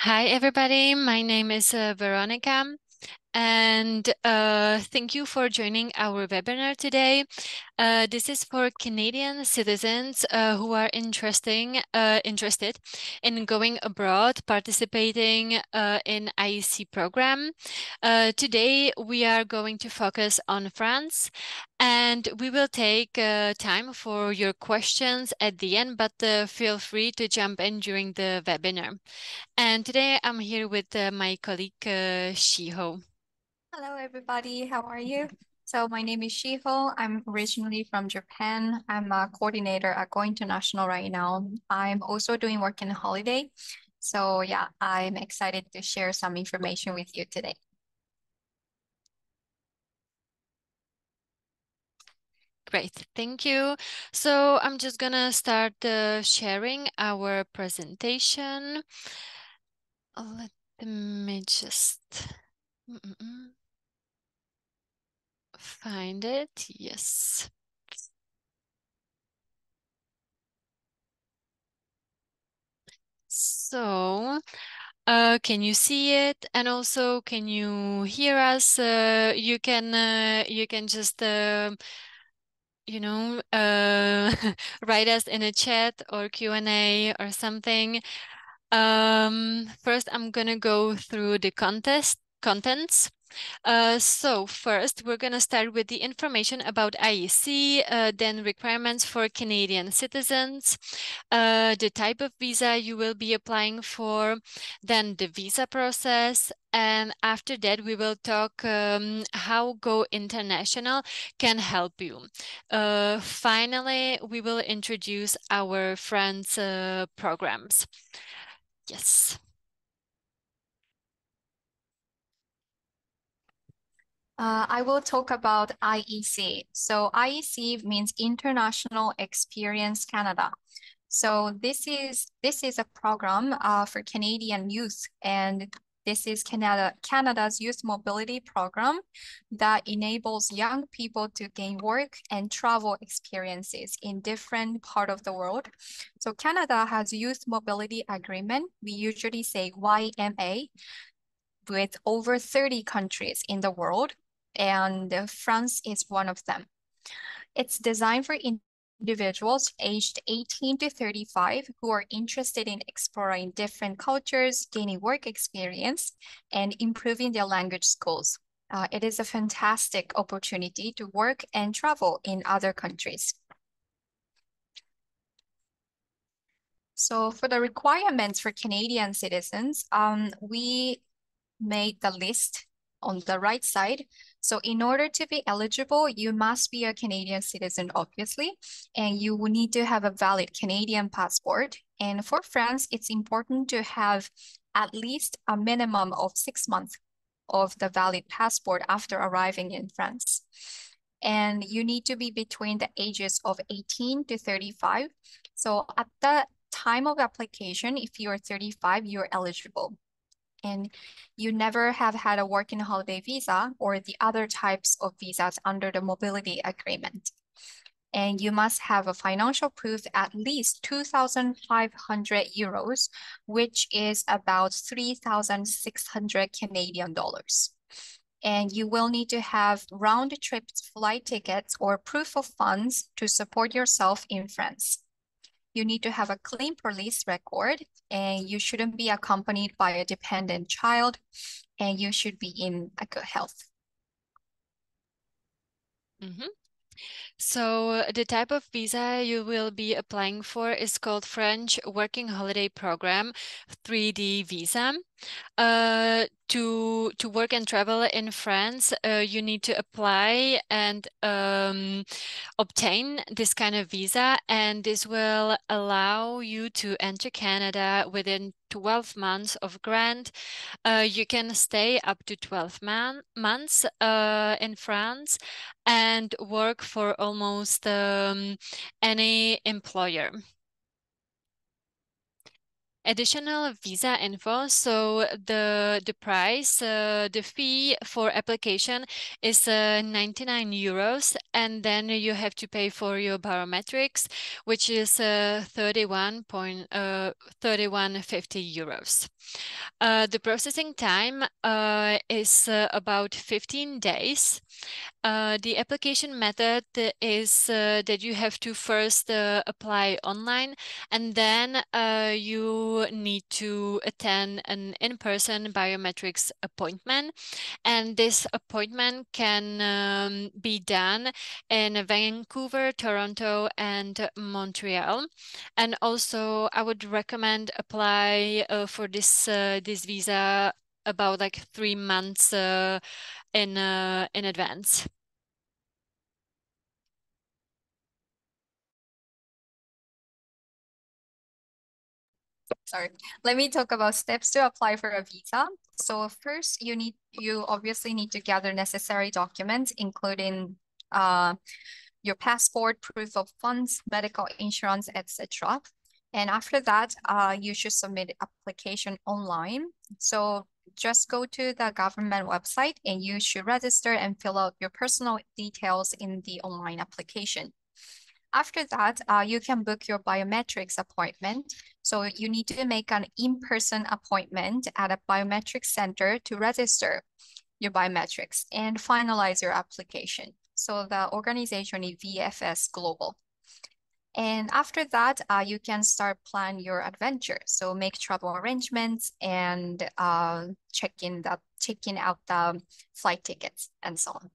Hi, everybody. My name is uh, Veronica, and uh, thank you for joining our webinar today. Uh, this is for Canadian citizens uh, who are interesting, uh, interested in going abroad, participating uh, in IEC program. Today, we are going to focus on France, and we will take uh, time for your questions at the end, but uh, feel free to jump in during the webinar. And today, I'm here with uh, my colleague, Shiho. Hello, everybody. How are you? So my name is Shiho. I'm originally from Japan. I'm a coordinator at Go International right now. I'm also doing work in holiday. So yeah, I'm excited to share some information with you today. Great, thank you. So I'm just gonna start uh, sharing our presentation. Let me just... Find it. Yes. So, uh, can you see it? And also, can you hear us? Uh, you can uh, you can just uh, you know uh, write us in a chat or Q and A or something. Um, first, I'm gonna go through the contest contents. Uh, so first, we're going to start with the information about IEC, uh, then requirements for Canadian citizens, uh, the type of visa you will be applying for, then the visa process, and after that, we will talk um, how Go International can help you. Uh, finally, we will introduce our friends uh, programs. Yes. Uh, I will talk about IEC. So IEC means International Experience Canada. So this is this is a program uh, for Canadian youth, and this is Canada Canada's youth mobility program that enables young people to gain work and travel experiences in different part of the world. So Canada has youth mobility agreement. We usually say YMA with over 30 countries in the world and France is one of them. It's designed for individuals aged 18 to 35 who are interested in exploring different cultures, gaining work experience, and improving their language skills. Uh, it is a fantastic opportunity to work and travel in other countries. So for the requirements for Canadian citizens, um, we made the list on the right side. So in order to be eligible, you must be a Canadian citizen, obviously, and you will need to have a valid Canadian passport. And for France, it's important to have at least a minimum of six months of the valid passport after arriving in France. And you need to be between the ages of 18 to 35. So at the time of application, if you're 35, you're eligible and you never have had a working holiday visa or the other types of visas under the mobility agreement. And you must have a financial proof at least 2,500 euros, which is about 3,600 Canadian dollars. And you will need to have round trip flight tickets or proof of funds to support yourself in France you need to have a clean police record and you shouldn't be accompanied by a dependent child and you should be in a good health. Mm -hmm. So the type of visa you will be applying for is called French Working Holiday Program 3D visa. Uh, to to work and travel in France, uh, you need to apply and um, obtain this kind of visa, and this will allow you to enter Canada within 12 months of grant. Uh, you can stay up to 12 man months uh, in France and work for almost um, any employer. additional visa info. So the the price, uh, the fee for application is uh, 99 euros, and then you have to pay for your biometrics, which is uh, 31 point uh, 3150 euros. Uh, the processing time uh, is uh, about 15 days. Uh, the application method is uh, that you have to first uh, apply online and then you need to attend an in-person biometrics appointment. And this appointment can um, be done in Vancouver, Toronto, and Montreal. And also, I would recommend apply for this this visa about like three months uh, in uh, in advance. Sorry, let me talk about steps to apply for a visa. So first, you need you obviously need to gather necessary documents, including uh, your passport, proof of funds, medical insurance, etc. And after that, uh, you should submit application online. So just go to the government website and you should register and fill out your personal details in the online application. After that, uh, you can book your biometrics appointment. So you need to make an in-person appointment at a biometrics center to register your biometrics and finalize your application. So the organization is VFS Global. And after that, uh, you can start plan your adventure. So make travel arrangements and uh, check in that checking out the flight tickets and so on.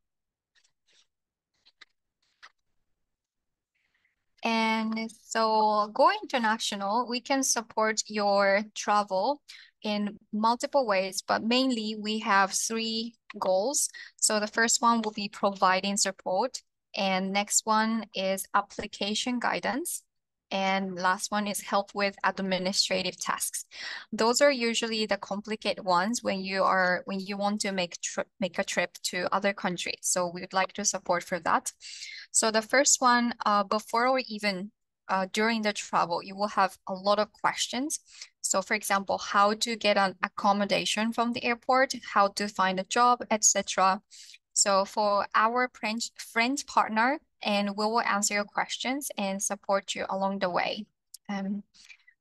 And so go international, we can support your travel in multiple ways, but mainly we have three goals. So the first one will be providing support and next one is application guidance. And last one is help with administrative tasks. Those are usually the complicated ones when you are when you want to make trip make a trip to other countries. So we'd like to support for that. So the first one, uh, before or even uh, during the travel, you will have a lot of questions. So for example, how to get an accommodation from the airport, how to find a job, etc. So for our French, French partner, and we will answer your questions and support you along the way. Um,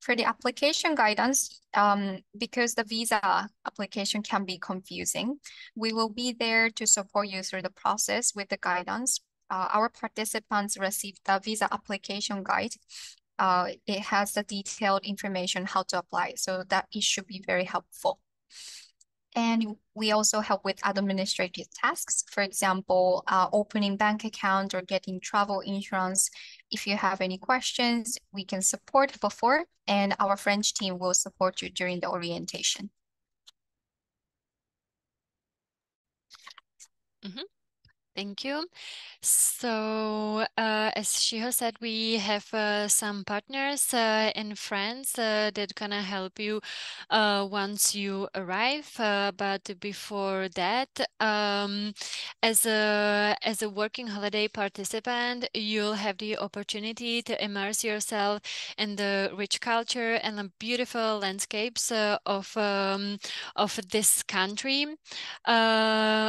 for the application guidance, um, because the visa application can be confusing, we will be there to support you through the process with the guidance. Uh, our participants received the visa application guide. Uh, it has the detailed information how to apply, so that it should be very helpful. And we also help with administrative tasks, for example, uh, opening bank account or getting travel insurance. If you have any questions, we can support before, and our French team will support you during the orientation. Mm -hmm. Thank you. So, uh, as Shiho said, we have uh, some partners uh, in France uh, that gonna help you uh, once you arrive. Uh, but before that, um, as a as a working holiday participant, you'll have the opportunity to immerse yourself in the rich culture and the beautiful landscapes of um, of this country.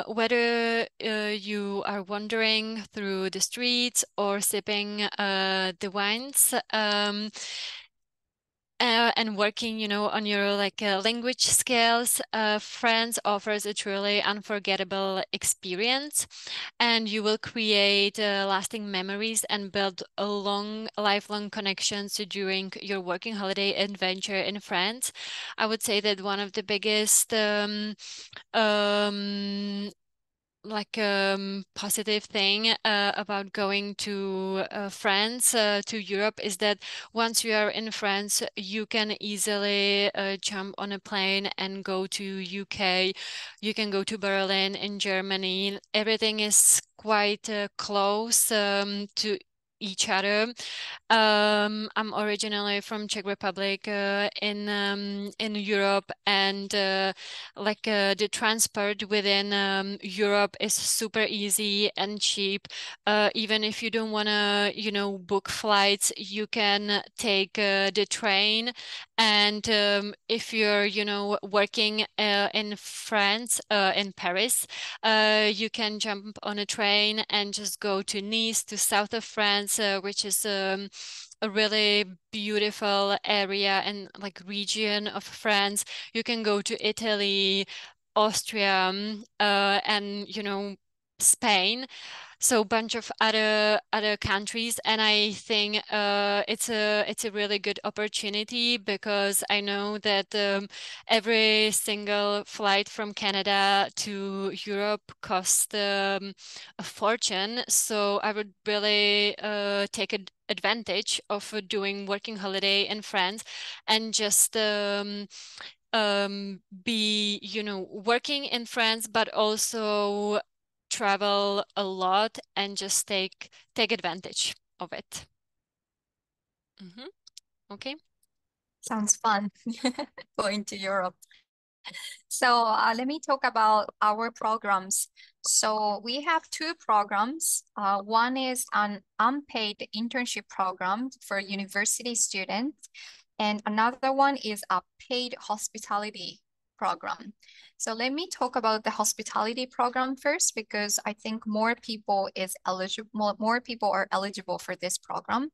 whether you are wandering through the streets or sipping uh, the wines um, uh, and working, you know, on your like uh, language skills, uh, France offers a truly unforgettable experience, and you will create uh, lasting memories and build a long, lifelong connections during your working holiday adventure in France. I would say that one of the biggest um, um, like um, positive thing uh, about going to uh, France, uh, to Europe, is that once you are in France, you can easily uh, jump on a plane and go to UK. You can go to Berlin in Germany. Everything is quite uh, close um, to each other. Um, I'm originally from Czech Republic uh, in um, in Europe, and uh, like uh, the transport within um, Europe is super easy and cheap. Uh, even if you don't want to, you know, book flights, you can take uh, the train and um, if you're you know working uh, in france uh, in paris uh, you can jump on a train and just go to nice to south of france uh, which is um, a really beautiful area and like region of france. You can go to italy austria um, uh, and you know spain so a bunch of other other countries and i think uh, it's a it's a really good opportunity because i know that um, every single flight from canada to europe costs um, a fortune. So i would really uh, take advantage of doing working holiday in france and just um, um, be you know working in france but also travel a lot and just take take advantage of it. Mm -hmm. Okay. Sounds fun going to Europe. So uh, let me talk about our programs. So we have two programs. Uh, one is an unpaid internship program for university students, and another one is a paid hospitality program. So let me talk about the hospitality program first, because I think more people is eligible, more, people are eligible for this program.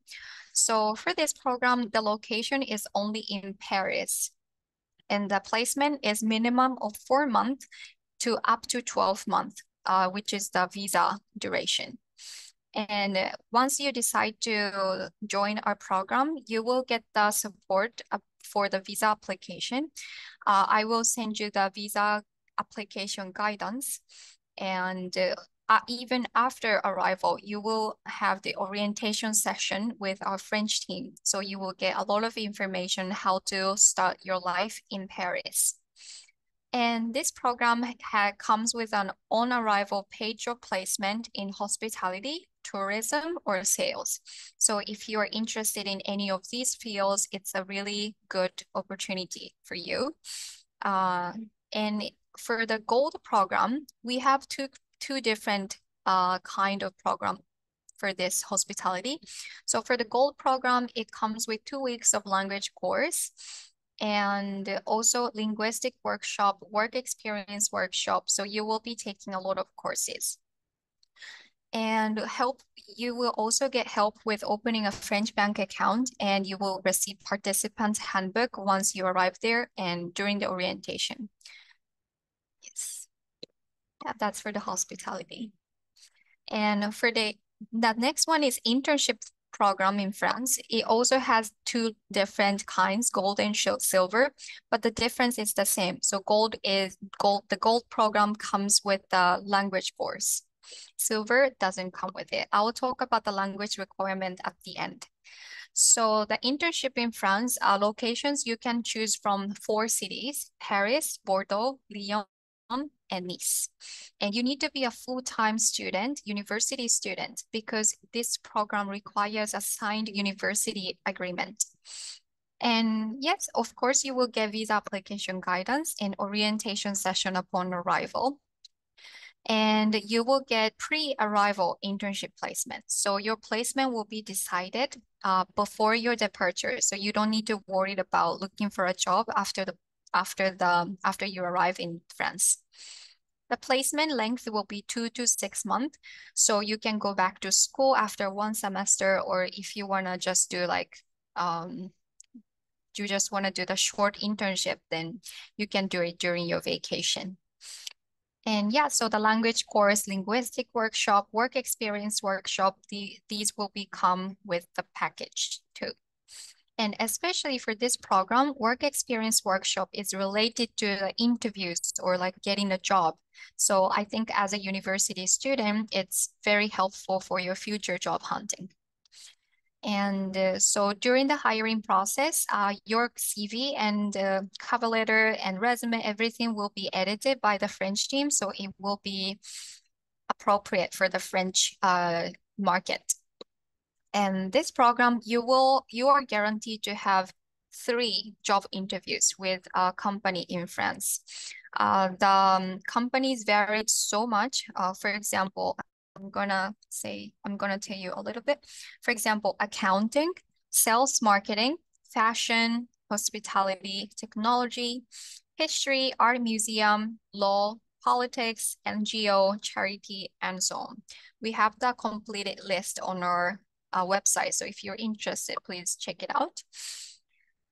So for this program, the location is only in Paris and the placement is minimum of four months to up to 12 months, uh, which is the visa duration. And once you decide to join our program, you will get the support for the visa application. Uh, I will send you the visa application guidance. And uh, even after arrival, you will have the orientation session with our French team. So you will get a lot of information how to start your life in Paris. And this program comes with an on-arrival paid job placement in hospitality, tourism, or sales. So if you are interested in any of these fields, it's a really good opportunity for you. Uh, and for the gold program, we have two, two different uh, kind of program for this hospitality. So for the gold program, it comes with two weeks of language course and also linguistic workshop, work experience workshop. So you will be taking a lot of courses. And help, you will also get help with opening a French bank account and you will receive participants handbook once you arrive there and during the orientation. Yes, yeah, that's for the hospitality. And for the, that next one is internship program in France. It also has two different kinds, gold and silver, but the difference is the same. So gold is gold. The gold program comes with the language course. Silver doesn't come with it. I will talk about the language requirement at the end. So the internship in France, uh, locations you can choose from four cities, Paris, Bordeaux, Lyon, and Nice. And you need to be a full-time student, university student, because this program requires a signed university agreement. And yes, of course, you will get visa application guidance and orientation session upon arrival. And you will get pre-arrival internship placement. So your placement will be decided uh, before your departure. So you don't need to worry about looking for a job after the after the after you arrive in France. The placement length will be two to six months. So you can go back to school after one semester, or if you want to just do like, um, you just want to do the short internship, then you can do it during your vacation. And yeah, so the language course, linguistic workshop, work experience workshop, the, these will become with the package too. And especially for this program, work experience workshop is related to the interviews or like getting a job. So I think as a university student, it's very helpful for your future job hunting. And uh, so during the hiring process, uh, your CV and uh, cover letter and resume, everything will be edited by the French team. So it will be appropriate for the French uh, market. And this program, you will you are guaranteed to have three job interviews with a company in France. Uh, the um, companies varied so much. Uh, for example, I'm gonna say, I'm gonna tell you a little bit. For example, accounting, sales marketing, fashion, hospitality, technology, history, art museum, law, politics, NGO, charity, and so on. We have the completed list on our uh, website. So if you're interested, please check it out.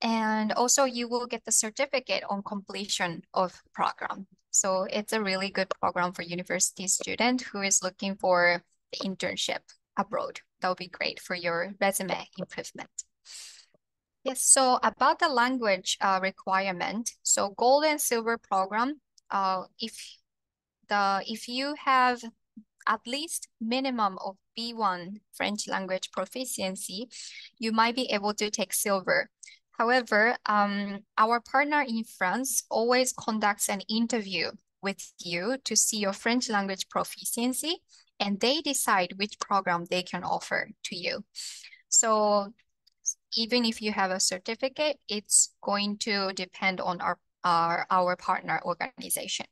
And also you will get the certificate on completion of program. So it's a really good program for university student who is looking for internship abroad. That would be great for your resume improvement. Yes, so about the language uh, requirement, so gold and silver program, uh, if the if you have at least minimum of B1 French language proficiency, you might be able to take silver. However, um, our partner in France always conducts an interview with you to see your French language proficiency, and they decide which program they can offer to you. So even if you have a certificate, it's going to depend on our, our, our partner organization.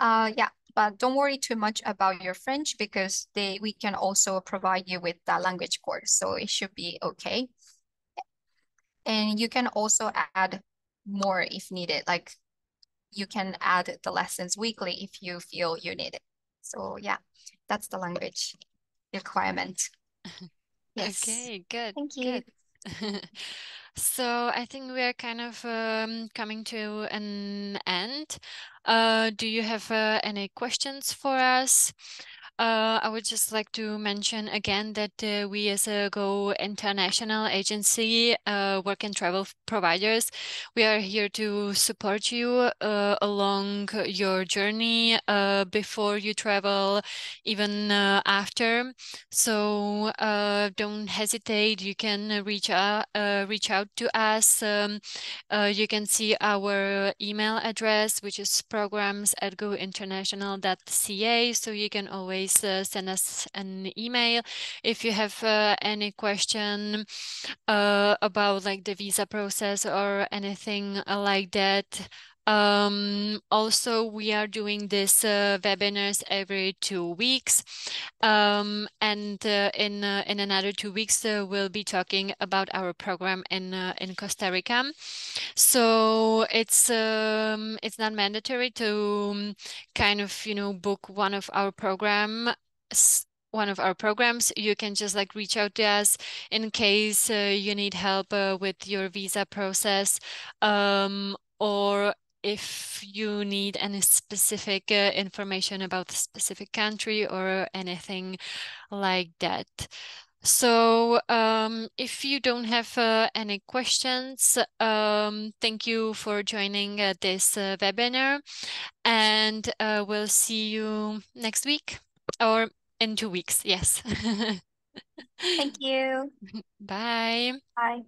Uh, yeah, but don't worry too much about your French because they we can also provide you with the language course, so it should be okay. And you can also add more if needed, like you can add the lessons weekly if you feel you need it. So yeah, that's the language requirement. Yes. Okay, good. Thank you. Good. So I think we are kind of um, coming to an end. Uh, do you have uh, any questions for us? Uh, I would just like to mention again that uh, we as a Go International agency, uh, work and travel providers, we are here to support you uh, along your journey uh, before you travel, even uh, after. So don't hesitate. You can reach out, reach out to us. Um, you can see our email address, which is programs at gointernational.ca. So you can always please uh, send us an email if you have uh, any question uh, about like the visa process or anything like that. Um, also, we are doing this uh, webinars every two weeks. Um, and uh, in uh, in another two weeks, uh, we'll be talking about our program in uh, in Costa Rica. So it's um, it's not mandatory to um, kind of you know book one of our program one of our programs, you can just like reach out to us in case uh, you need help uh, with your visa process um, or if you need any specific uh, information about the specific country or anything like that. So um, if you don't have uh, any questions, um, thank you for joining uh, this uh, webinar and uh, we'll see you next week or in two weeks. Yes. Thank you. Bye. Bye.